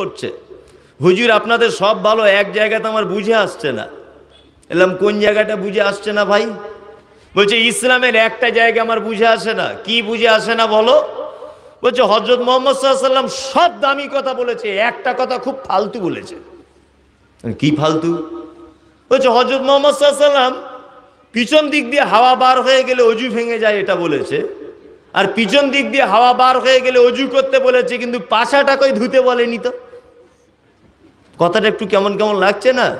করছে। হুজুর, আপনাদের সব ভালো, এক জায়গাতে আমার বুঝে আসছে না। এলাম, কোন জায়গাটা বুঝে আসছে না ভাই? বলছে, ইসলামের একটা জায়গা আমার বুঝে আসে না। কি বুঝে আসে না বলো? বলছে হজরত মোহাম্মদ সব দামি কথা বলেছে, একটা কথা খুব ফালতু বলেছে। কি ফালতু? বলছে হজরত মোহাম্মদ পিছন দিক দিয়ে হাওয়া বার হয়ে গেলে অজু ভেঙে যায় এটা বলেছে, আর পিছন দিক দিয়ে হাওয়া বার হয়ে গেলে অজু করতে বলেছে, কিন্তু পাশাটা কই ধুতে বলেনি তো। কথাটা একটু কেমন কেমন লাগছে না?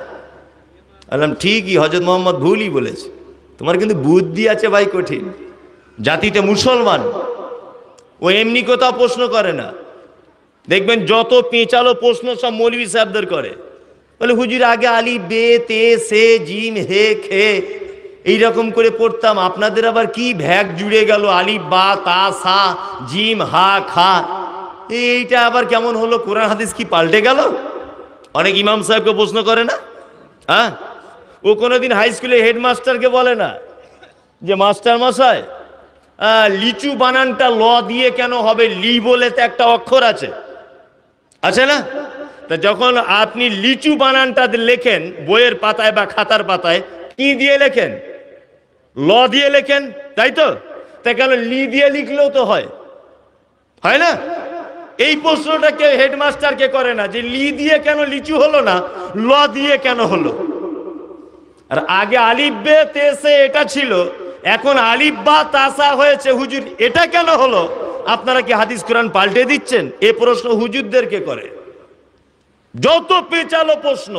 বললাম ঠিকই হজরত মোহাম্মদ ভুলই বলেছে। তোমার কিন্তু বুদ্ধি আছে ভাই কঠিন। জাতিতে মুসলমান। ও এমনি কোথাও প্রশ্ন করে না। দেখবেন যত পেঁচালো প্রশ্ন সব মৌলবি সাহেবদের করে। বলে, হুজুর, আগে আলি, বে, তে, সে জিম হে, খে, এইরকম করে পড়তাম। আপনাদের আবার কি ভ্যাগ জুড়ে গেল? আলি, বা, তা, সা, জিম, হা, খা, এইটা আবার কেমন হলো? কোরআন হাদিস কি পাল্টে গেল? অনেক ইমাম সাহেবকে প্রশ্ন করে না? হ্যাঁ? ও কোনোদিন হাই স্কুলে হেডমাস্টারকে বলে না যে, মাস্টার মশাই লিচু বানানটা ল দিয়ে কেন হবে? লি বলে তো একটা অক্ষর আছে। আছে না? তা যখন আপনি লিচু বানানটা লেখেন, বইয়ের পাতায় বা খাতার পাতায়, কি দিয়ে লেখেন? ল দিয়ে লেখেন, তাই তো? তা কেন লি দিয়ে লিখলেও তো হয়? হয় না? এই প্রশ্নটা কেউ হেডমাস্টারকে করে না যে লি দিয়ে কেন লিচু হলো না, ল দিয়ে কেন হলো? আর আগে আলিফ বে তেসে এটা ছিল, এখন আলিফ বা তাসা হয়েছে, হুজুর এটা কেন হলো? আপনারা কি হাদিস কোরআন পাল্টে দিচ্ছেন? এ প্রশ্ন হুজুরদেরকে করে। যত পেঁচালো প্রশ্ন।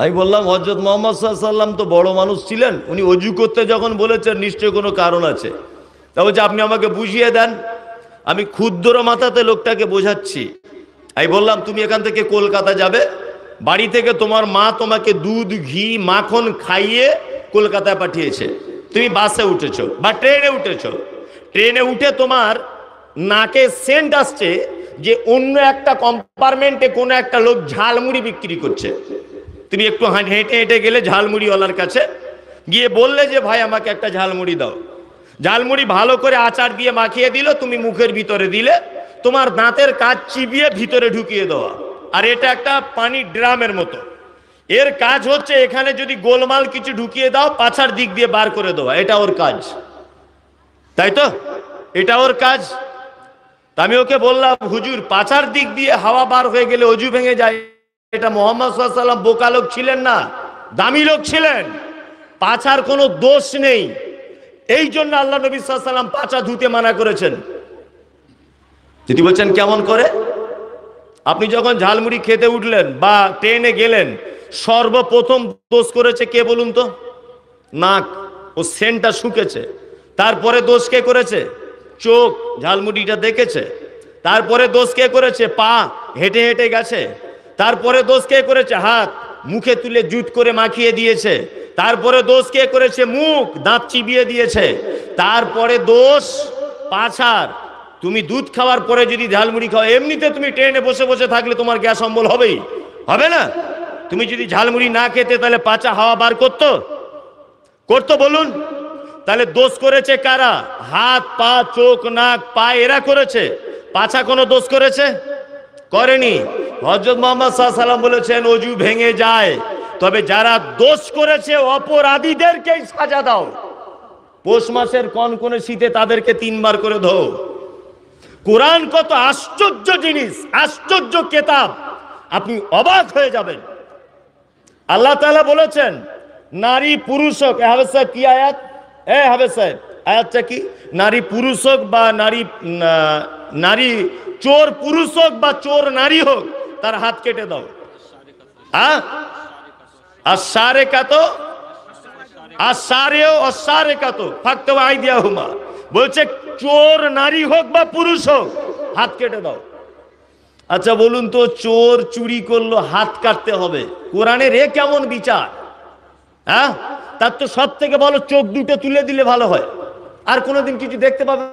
আমি বললাম হজরত মোহাম্মদ সাল্লাম তো বড় মানুষ ছিলেন, উনি অজু করতে যখন বলেছেন, নিশ্চয় কোনো কারণ আছে। তা বলছে, আপনি আমাকে বুঝিয়ে দেন। আমি ক্ষুদ্র মাথাতে লোকটাকে বোঝাচ্ছি। আমি বললাম, তুমি এখান থেকে কলকাতা যাবে? বাড়ি থেকে তোমার মা তোমাকে দুধ, ঘি, মাখন খাইয়ে কলকাতায় পাঠিয়েছে। তুমি বাসে উঠেছো বা ট্রেনে উঠেছো। ট্রেনে উঠে তোমার নাকে সেন্ট আসছে যে অন্য একটা কম্পার্টমেন্টে কোনো একটা লোক ঝালমুড়ি বিক্রি করছে। তুমি একটু হেঁটে হেঁটে গেলে ঝালমুড়িওয়ালার কাছে গিয়ে বললে যে, ভাই, আমাকে একটা ঝালমুড়ি দাও। ঝালমুড়ি ভালো করে আচার দিয়ে মাখিয়ে দিল, তুমি মুখের ভিতরে দিলে, তোমার দাঁতের কাজ চিবিয়ে ভিতরে ঢুকিয়ে দেওয়া। আর এটা একটা পানি ড্রামের মতো। এর কাজ হচ্ছে এখানে যদি গোলমাল কিছু ঢুকিয়ে দাও, পাছার দিক দিয়ে বার করে দেওয়া। এটা ওর কাজ। তাই তো? এটা ওর কাজ। আমি ওকে বললাম, হুজুর, পাছার দিক দিয়ে হাওয়া বার হয়ে গেলে অজু ভেঙে যায়। এটা মোহাম্মদ বোকা লোক ছিলেন না, দামি লোক ছিলেন। পাছার কোনো দোষ নেই। এই জন্য আল্লাহ নবী সাল্লাম পাচা ধুতে মানা করেছেন। যদি বলছেন, কেমন করে? আপনি যখন ঝালমুড়ি খেতে উঠলেন বা ট্রেনে গেলেন, সর্বপ্রথম দোষ করেছে কে বলুন তো? নাক ও সেন্টটা শুকেছে। তারপরে দোষ কে করেছে? চোখ, ঝালমুড়িটা দেখেছে। তারপরে দোষ কে করেছে? পা হেঁটে হেঁটে গেছে। তারপরে দোষ কে করেছে? হাত মুখে তুলে জুট করে মাখিয়ে দিয়েছে। তারপরে দোষ কে করেছে? মুখ, দাঁত চিবিয়ে দিয়েছে। তারপরে দোষ, পাছার। তুমি দুধ খাওয়ার পরে যদি ঝালমুড়ি খাও, এমনিতে তুমি ট্রেনে বসে বসে থাকলে তোমার গ্যাস অম্বল হবেই। হবে না? তুমি যদি ঝালমুড়ি না খেতে, তাহলে পাচা হাওয়া বার করতো? করতো বলুন। তাহলে দোষ করেছে কারা? হাত, পা, চোখ, নাক পা এরা করেছে। পাছা কোনো দোষ করেছে? করেনি। হজরত মোহাম্মদ সাল্লাম বলেছেন, অজু ভেঙে যায়। তবে যারা দোষ করেছে অপরাধীদেরকেই সাজা দাও। পৌষ মাসের কনকনে শীতে তাদেরকে তিনবার করে ধো কোরআন কত আশ্চর্য জিনিস, আশ্চর্য কেতাব। আপনি অবাক হয়ে যাবেন। আল্লাহ তাআলা বলেছেন, নারী পুরুষ হোক হবে সাহেব, কি আয়াত? এ হবে সাহেব, আয়াতটা কি? নারী পুরুষ হোক বা নারী নারী চোর পুরুষ হোক বা চোর নারী হোক, তার হাত কেটে দাও। হ্যাঁ আর সারে কাতো আর সারেও অসারে কাতো থাকতে আই দিয়া হুমা বলছে, চোর নারী হোক বা পুরুষ হোক, হাত কেটে দাও। আচ্ছা বলুন তো, চোর চুরি করল, হাত কাটতে হবে। কোরআনের এ কেমন বিচার? হ্যাঁ? তার তো সব থেকে ভালো চোখ দুটো তুলে দিলে ভালো হয়। আর কোনোদিন কিছু দেখতে পাবে।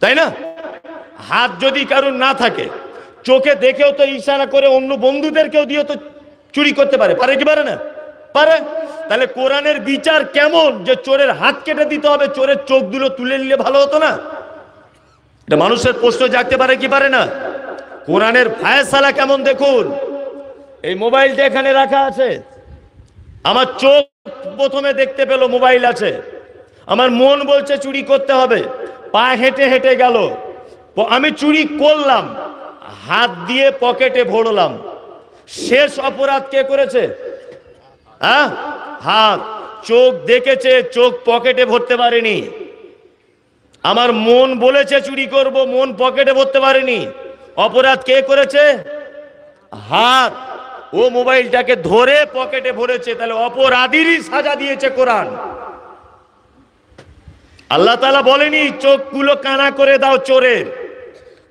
তাই না? হাত যদি কারুর না থাকে, চোখে দেখেও তো ইশারা করে অন্য বন্ধুদেরকেও দিয়ে তো চুরি করতে পারে। পারে কি পারে না? পারে। তাহলে কোরআনের বিচার কেমন যে চোরের হাত কেটে দিতে হবে, চোরের চোখ দুটো তুলে নিলে ভালো হতো না? এটা মানুষের প্রশ্ন জাগতে পারে কি পারে না? কোরআনের ফায়সালা কেমন দেখুন? এই মোবাইলটা এখানে রাখা আছে। আমার চোখ প্রথমে দেখতে পেল মোবাইল আছে। আমার মন বলছে চুরি করতে হবে। পা হেঁটে হেঁটে গেল। আমি চুরি করলাম। হাত দিয়ে পকেটে ভরলাম। শেষ অপরাধ কে করেছে? হ্যাঁ? হাত, চোখ দেখেছে, চোখ পকেটে ভরতে পারেনি। আমার মন বলেছে চুরি করব, মন পকেটে ভরতে পারেনি। অপরাধ কে করেছে? হাত। ও মোবাইলটাকে ধরে পকেটে ভরেছে, তাহলে অপরাধীরই সাজা দিয়েছে কোরআন। আল্লাহ তালা বলেনি, চোখগুলো কানা করে দাও চোরের।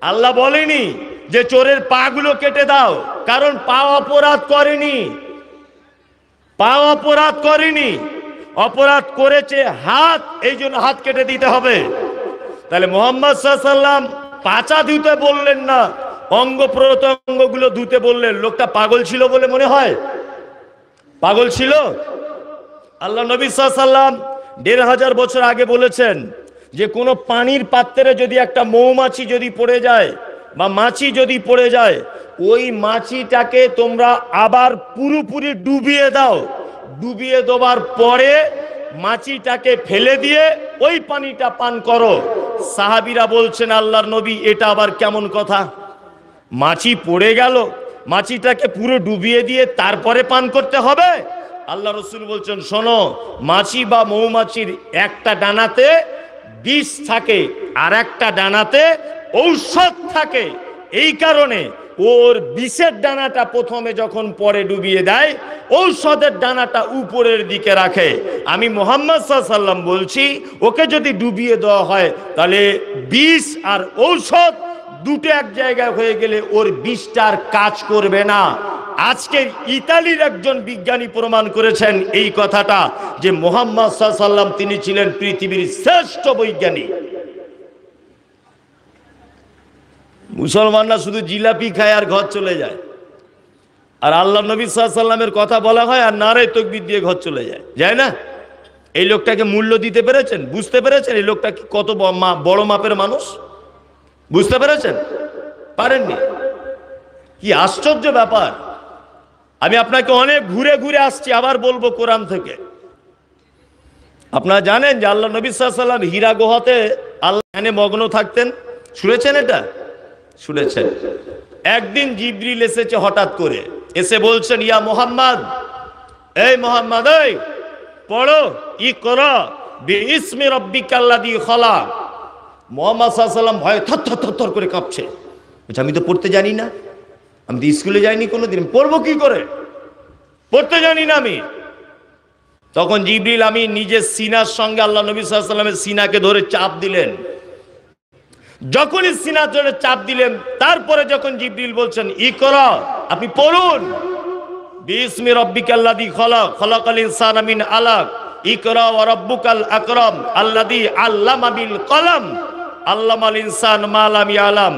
আল্লাহ বলেনি যে চোরের পাগুলো কেটে দাও, কারণ পা অপরাধ করেনি। পা অপরাধ করেনি। অপরাধ করেছে হাত, এই জন্য হাত কেটে দিতে হবে। তাহলে মোহাম্মদ সাল্লাম পাচা ধুতে বললেন না, অঙ্গ প্রত্যঙ্গগুলো ধুতে বললেন। লোকটা পাগল ছিল বলে মনে হয়? পাগল ছিল? আল্লাহ নবী সাল্লাম দেড় হাজার বছর আগে বলেছেন যে, কোনো পানির পাত্রে যদি একটা মৌমাছি যদি পড়ে যায় বা মাছি যদি পড়ে যায়, ওই মাছিটাকে তোমরা আবার পুরোপুরি ডুবিয়ে দাও। ডুবিয়ে দেওয়ার পরে মাছিটাকে ফেলে দিয়ে ওই পানিটা পান করো। সাহাবিরা বলছেন, আল্লাহর নবী, এটা আবার কেমন কথা? মাছি পড়ে গেল, মাছিটাকে পুরো ডুবিয়ে দিয়ে তারপরে পান করতে হবে। আল্লাহ রসুল বলছেন, শোনো, মাছি বা মৌমাছির একটা ডানাতে বিষ থাকে, আর একটা ডানাতে ঔষধ থাকে। এই কারণে ওর বিষের ডানাটা প্রথমে যখন পরে ডুবিয়ে দেয়, ঔষধের ডানাটা উপরের দিকে রাখে। আমি মোহাম্মদ সাল্লাম বলছি, ওকে যদি ডুবিয়ে দেওয়া হয়, তাহলে বিষ আর ঔষধ দুটো এক জায়গায় হয়ে গেলে ওর বিষটার কাজ করবে না। আজকের ইতালির একজন বিজ্ঞানী প্রমাণ করেছেন এই কথাটা, যে মোহাম্মদ সাল্লাম তিনি ছিলেন পৃথিবীর শ্রেষ্ঠ বৈজ্ঞানিক। মুসলমানরা শুধু জিলাপি খায় আর ঘর চলে যায়। আর আল্লাহ নবী সাল্লামের কথা বলা হয় আর নারে তকবির দিয়ে ঘর চলে যায়। যায় না? এই লোকটাকে মূল্য দিতে পেরেছেন? বুঝতে পেরেছেন এই লোকটা কি কত বড় মাপের মানুষ? বুঝতে পেরেছেন? পারেননি। কি আশ্চর্য ব্যাপার। আমি আপনাকে অনেক ঘুরে ঘুরে আসছি, আবার বলব কোরআন থেকে। আপনারা জানেন যে আল্লাহ নবী সাল্লাম হীরা গুহাতে আল্লাহ মগ্ন থাকতেন? শুনেছেন এটা? শুনেছেন। একদিন জিবরিল এসেছে হঠাৎ করে। এসে বলছেন, ইয়া মোহাম্মদ, এই মোহাম্মদ, এই, পড়ো, ই করো ইসমে রব্বিকাল্লাদি খলা মোহাম্মদ সাল্লাম ভয়ে থর থর থর থর করে কাঁপছে। বলছে, আমি তো পড়তে জানি না। আমি তো স্কুলে যাইনি কোনোদিন। পড়ব কি করে? পড়তে জানি না আমি। তখন জিবরিল আমি নিজের সিনার সঙ্গে আল্লাহ নবী সাল্লামের সিনাকে ধরে চাপ দিলেন। যখনই সিনার ধরে চাপ দিলেন, তারপরে যখন জিবরিল বলছেন, ই কর, আপনি পড়ুন। বিসমি রব্বিকাল্লাদি খলাক, খলাকাল ইনসান মিন আলাক। ইকরা ওয়া রাব্বুকাল আকরাম, আল্লাযী আল্লামা বিল কলম। আল্লামাল ইনসান মা লাম ইয়ালাম।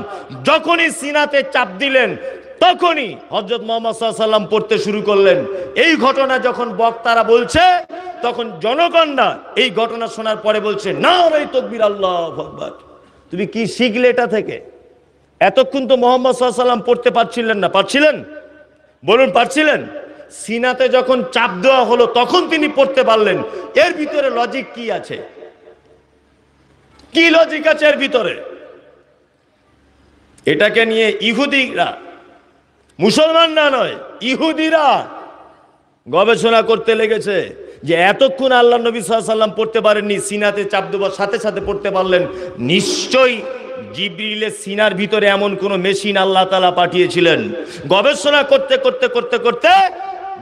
যখনই সিনাতে চাপ দিলেন, তখনই হযরত মুহাম্মদ সাল্লাম পড়তে শুরু করলেন। এই ঘটনা যখন বক্তারা বলছে, তখন জনগণরা এই ঘটনা শোনার পরে বলছে না রে তকবীর, আল্লাহু আকবার। তুমি কি শিখলে এটা থেকে? এতক্ষণ তো মোহাম্মদ সাল্লাম পড়তে পারছিলেন না। পারছিলেন? বলুন, পারছিলেন? সিনাতে যখন চাপ দেওয়া হলো, তখন তিনি পড়তে পারলেন। এর ভিতরে লজিক কি আছে? কি লজিক আছে এর ভিতরে? এটাকে নিয়ে ইহুদিরা, মুসলমান না নয়, ইহুদিরা গবেষণা করতে লেগেছে। যে এতক্ষণ আল্লাহ নবী সাল্লাম পড়তে পারেননি, সিনাতে চাপ দেওয়ার সাথে সাথে পড়তে পারলেন। নিশ্চয়ই জিব্রিলের সিনার ভিতরে এমন কোন মেশিন আল্লাহ তালা পাঠিয়েছিলেন। গবেষণা করতে করতে করতে করতে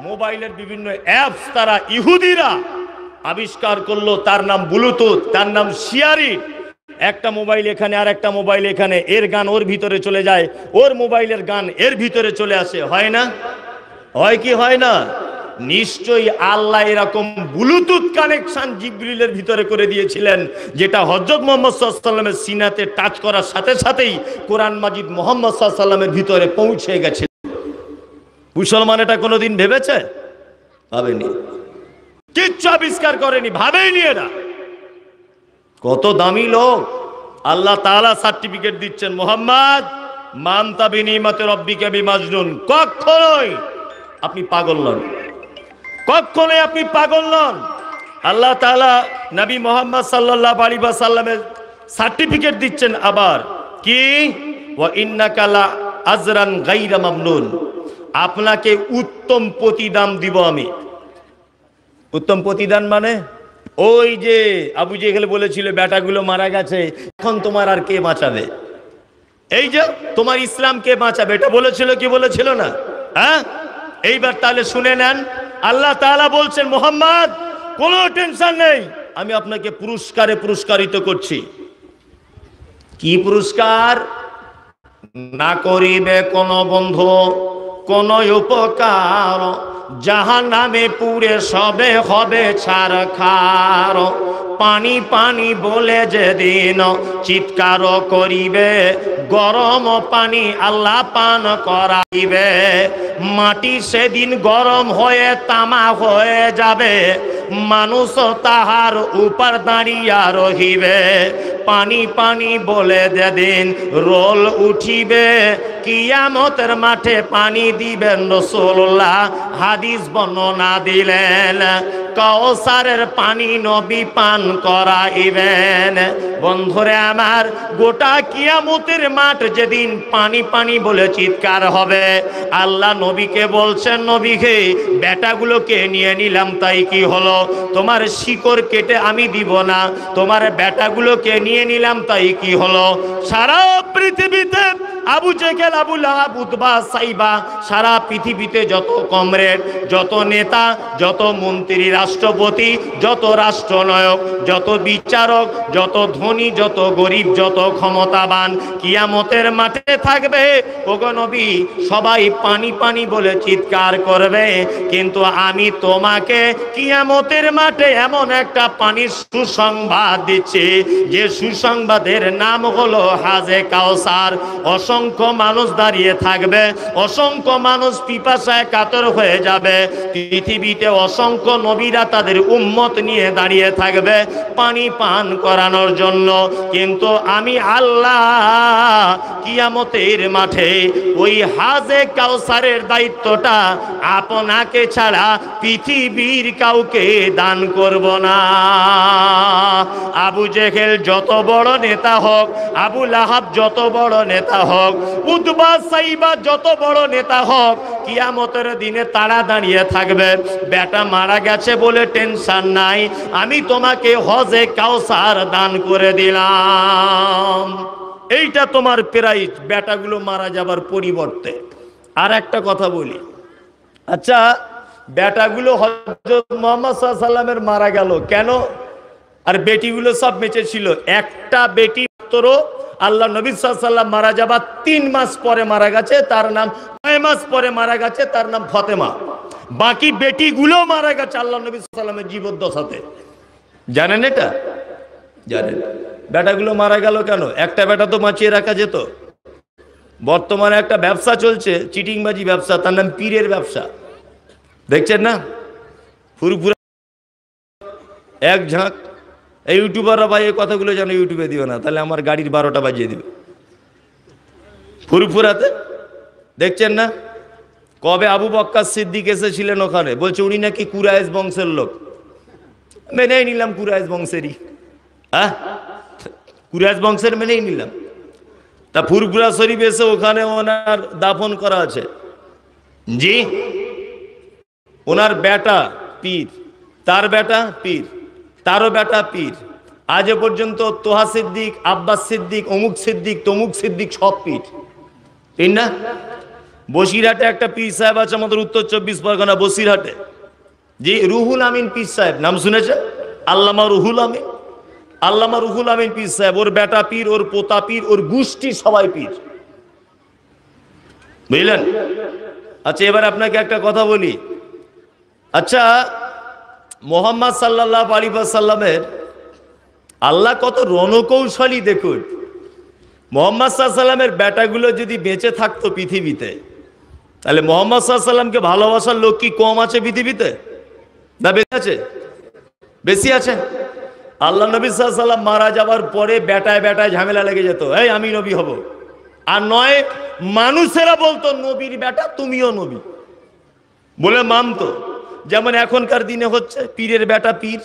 মোবাইলের বিভিন্ন অ্যাপস তারা ইহুদিরা আবিষ্কার করল। তার নাম ব্লুটুথ, তার নাম শিয়ারি। একটা মোবাইল এখানে আর একটা মোবাইল এখানে। এর গান ওর ভিতরে চলে যায়। ওর মোবাইলের গান এর ভিতরে চলে আসে। হয় না? হয় কি হয় না? নিশ্চয়ই আল্লাহ এরকম ব্লুটুথ কানেকশন জিব্রিলের ভিতরে করে দিয়েছিলেন, যেটা হজরত মোহাম্মদ সাল্লামের সিনাতে টাচ করার সাথে সাথেই কোরআন মাজিদ মোহাম্মদ সাল্লামের ভিতরে পৌঁছে গেছে। মুসলমান এটা কোনোদিন ভেবেছে? ভাবেনি। কিচ্ছু আবিষ্কার করেনি ভাবেনি এরা কত দামি লোক। আল্লাহ তাআলা সার্টিফিকেট দিচ্ছেন, মোহাম্মদ, মানতা বিনিমতে রব্বিকে বিমাজনুন। কখনোই আপনি পাগল নন। কখনোই আপনি পাগল নন। আল্লাহ তাআলা নবী মোহাম্মদ সাল্লাল্লাহু আলাইহি ওয়াসাল্লামের সার্টিফিকেট দিচ্ছেন আবার। কি? ওয়া ইন্নাকা লা আজরান গায়রা মামনুন। আপনাকে উত্তম প্রতিদান দিব আমি। উত্তম প্রতিদান মানে? ওই যে আবু জেহেল বলেছিল, বেটাগুলো মারা গেছে, এখন তোমার আর কে বাঁচাবে? এই যে তোমার ইসলাম কে বাঁচাবে, এটা বলেছিল কি বলেছিল না? হ্যাঁ? এইবার তাহলে শুনে নেন আল্লাহ তালা বলছেন, মোহাম্মদ, কোনো টেনশন নেই, আমি আপনাকে পুরস্কারে পুরস্কারিত করছি। কি পুরস্কার? না করিবে কোন বন্ধু কোন উপকার যাহার নামে পুরে সবে হবে ছাড় খার। পানি পানি বলে যেদিন চিৎকার করিবে, গরম পানি আল্লাহ পান করাইবে। মাটি সেদিন গরম হয়ে তামা হয়ে যাবে মানুষ তাহার উপর দাঁড়িয়া রহিবে। পানি পানি বলে দেদিন রোল উঠিবে, কিয়ামতের মাঠে পানি দিবেন রসোল্লাহ। হাদিস বর্ণনা দিলেন কৌসারের পানি নবী পান করাইবেন। বন্ধুরে আমার, গোটা কিয়ামতের মাঠ যেদিন পানি পানি বলে চিৎকার হবে, আল্লাহ নবীকে বলছেন নবীকে বেটাগুলোকে নিয়ে নিলাম, তাই কি হলো? তোমার শিকড় কেটে আমি দিব না, তোমার বেটাগুলোকে নিয়ে নিলাম, তাই কি হলো? সারা পৃথিবীতে আবু জেগেল আবু সাইবা, সারা পৃথিবীতে যত কমরেড, যত নেতা, যত মন্ত্রী রাষ্ট্রপতি, যত রাষ্ট্রনায়ক, যত বিচারক, যত ধনী, যত গরিব, যত ক্ষমতাবান, কিয়ামতের মাঠে থাকবে। ওগো নবী, সবাই পানি পানি বলে চিৎকার করবে, কিন্তু আমি তোমাকে কিয়ামতের মাঠে এমন একটা পানির সুসংবাদ দিচ্ছি, যে সুসংবাদের নাম হলো হাজে কাউসার অসংখ্য মানুষ দাঁড়িয়ে থাকবে, অসংখ্য মানুষ পিপাসায় কাতর হয়ে যাবে। পৃথিবীতে অসংখ্য নবীরা তাদের উম্মত নিয়ে দাঁড়িয়ে থাকবে, পানি পান করানোর জন্য। কিন্তু আমি আল্লাহ কিয়ামতের মাঠে ওই হাজে কাউসারের দায়িত্বটা আপনাকে ছাড়া পৃথিবীর কাউকে দান করব না। আবু জেহেল যত বড় নেতা হোক, আবু লাহাব যত বড় নেতা হোক উদ্বা সাইবা যত বড় নেতা হোক কিয়ামতের দিনে তারা দাঁড়িয়ে থাকবে। বেটা মারা গেছে বলে টেনশন নাই। আমি তোমাকে হজে কাউসার দান করে দিলাম। এইটা তোমার প্রাইজ বেটাগুলো মারা যাবার পরিবর্তে। আর একটা কথা বলি। আচ্ছা বেটাগুলো হজরত মোহাম্মদ সাল্লামের মারা গেল। কেন? আর বেটিগুলো সব বেঁচে ছিল। একটা বেটি মাত্র আল্লাহ নবী সাল্লাম মারা যাবার তিন মাস পরে মারা গেছে, তার নাম ছয় মাস পরে মারা গেছে, তার নাম ফতেমা। বাকি বেটিগুলো মারা গেছে আল্লাহ নবী সাল্লামের জীবদ্দশাতে। জানেন এটা? জানেন। বেটাগুলো মারা গেল কেন? একটা বেটা তো বাঁচিয়ে রাখা যেত। বর্তমানে একটা ব্যবসা চলছে, চিটিংবাজি ব্যবসা, তার নাম পীরের ব্যবসা। দেখছেন না? ফুরফুরা এক ঝাঁক এই ইউটিউবাররা ভাই এই কথাগুলো যেন ইউটিউবে দিও না, তাহলে আমার গাড়ির বারোটা বাজিয়ে দিবে। ফুরফুরাতে? দেখছেন না? কবে আবু বক্কা সিদ্দিক এসেছিলেন ওখানে? বলছে, উনি নাকি কুরাইশ বংশের লোক। মেনেই নিলাম কুরাইশ বংশেরই। হ্যাঁ? কুরাইশ বংশের মেনেই নিলাম। তা ফুরফুরা শরীফ এসে ওখানে ওনার দাফন করা আছে। জি? ওনার বেটা পীর। তার বেটা পীর। তারও বেটা পীর। আজ পর্যন্ত তোহা সিদ্দিক, আব্বাস সিদ্দিক, অমুক সিদ্দিক, তমুক সিদ্দিক সব পীর। ঠিক না? বসিরহাটে একটা পীর সাহেব আছে আমাদের উত্তর চব্বিশ পরগনা বসিরহাটে। যে রুহুল আমিন পীর সাহেব। নাম শুনেছে আল্লামা রুহুল আমিন। আল্লামা রুহুল আমিন পীর সাহেব। ওর বেটা পীর, ওর পোতা পীর, ওর গোষ্ঠী সবাই পীর। বুঝলেন? আচ্ছা এবার আপনাকে একটা কথা বলি। আচ্ছা মোহাম্মদ সাল্লাহ আলী সাল্লামের আল্লাহ কত রণকৌশলী দেখুন। মোহাম্মদ সাল্লামের বেটাগুলো যদি বেঁচে থাকতো পৃথিবীতে, তাহলে মোহাম্মদ সাল্লামকে ভালোবাসার লোক কি কম আছে পৃথিবীতে? না বেশি আছে? বেশি আছে? আল্লাহ নবী সাল্লাম মারা যাওয়ার পরে বেটায় বেটায় ঝামেলা লেগে যেত, এই, আমি নবী হব। আর নয়, মানুষেরা বলতো, নবীর বেটা তুমিও নবী। বলে মানতো। যেমন এখনকার দিনে হচ্ছে, পীরের বেটা পীর।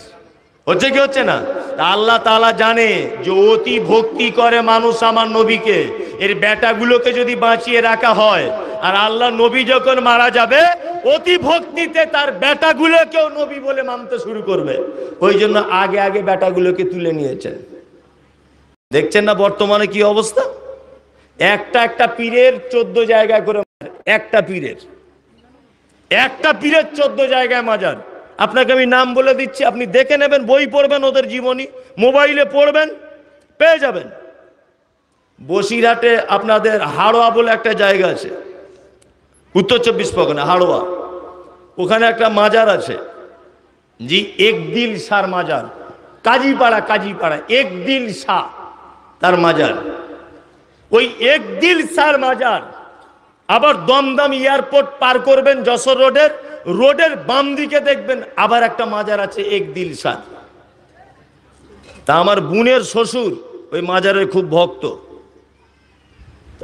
হচ্ছে কি হচ্ছে না? আল্লাহ তাআলা জানে যে অতি ভক্তি করে মানুষ আমার নবীকে। এর বেটাগুলোকে যদি বাঁচিয়ে রাখা হয়, আর আল্লাহ নবী যখন মারা যাবে, অতি ভক্তিতে তার বেটাগুলোকেও নবী বলে মানতে শুরু করবে। ওই জন্য আগে আগে বেটাগুলোকে তুলে নিয়েছেন দেখছেন না বর্তমানে কি অবস্থা? একটা একটা পীরের চোদ্দ জায়গায় করে। একটা পীরের। একটা পীরের চোদ্দ জায়গায় মাজার। আপনাকে আমি নাম বলে দিচ্ছি, আপনি দেখে নেবেন, বই পড়বেন ওদের জীবনী, মোবাইলে পড়বেন, পেয়ে যাবেন। বসিরহাটে আপনাদের হাড়োয়া বলে একটা জায়গা আছে, উত্তর চব্বিশ পরগনা, হাড়োয়া। ওখানে একটা মাজার আছে, জি, একদিল সার মাজার। কাজীপাড়া কাজীপাড়া, একদিল শাহ তার মাজার। ওই একদিল সার মাজার আবার দমদম এয়ারপোর্ট পার করবেন যশোর রোডের রোডের বাম দিকে দেখবেন আবার একটা মাজার আছে একদিল সার তা আমার বোনের শ্বশুর, ওই মাজারের খুব ভক্ত।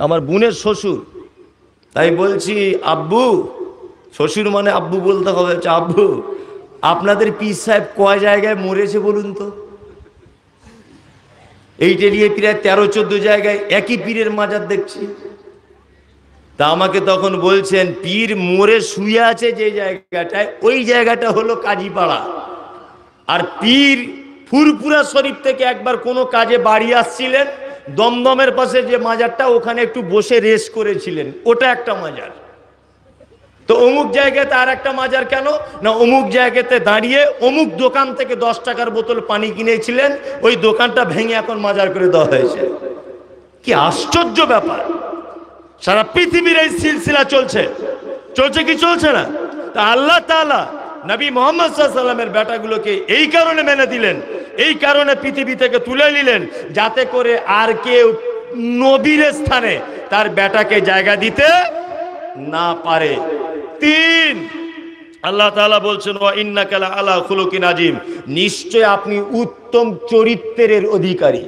আমার বোনের শ্বশুর, তাই বলছি, আব্বু, শ্বশুর মানে আব্বু বলতে হবে আব্বু, আপনাদের পীর সাহেব কয় জায়গায় মরেছে বলুন তো? এইটা নিয়ে প্রায় তেরো, চোদ্দ জায়গায় একই পীরের মাজার দেখছি। তা আমাকে তখন বলছেন, পীর মরে শুয়ে আছে যে জায়গাটায়, ওই জায়গাটা হলো কাজীপাড়া। আর পীর ফুরপুরা শরীফ থেকে একবার কোনো কাজে বাড়ি আসছিলেন, দমদমের পাশে যে মাজারটা, ওখানে একটু বসে রেস করেছিলেন। ওটা একটা মাজার। তো অমুক জায়গাতে আর একটা মাজার কেন? না, অমুক জায়গাতে দাঁড়িয়ে অমুক দোকান থেকে দশ টাকার বোতল পানি কিনেছিলেন, ওই দোকানটা ভেঙে এখন মাজার করে দেওয়া হয়েছে। কি আশ্চর্য ব্যাপার! সারা পৃথিবীর এই সিলসিলা চলছে। চলছে কি চলছে না? তা আল্লাহ তাআলা নবী মোহাম্মদ সাল্লামের বেটাগুলোকে এই কারণে মেনে দিলেন, এই কারণে পৃথিবী থেকে তুলে নিলেন, যাতে করে আর কেউ নবীর স্থানে তার বেটাকে জায়গা দিতে না পারে। তিন, আল্লাহ তাআলা বলছেন ও ইন্নাকা লা আলা খুলুকিন আজিম নিশ্চয় আপনি উত্তম চরিত্রের অধিকারী।